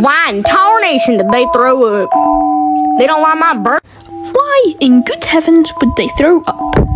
Why in tarnation did they throw up? They don't like my birth. Why in good heavens would they throw up?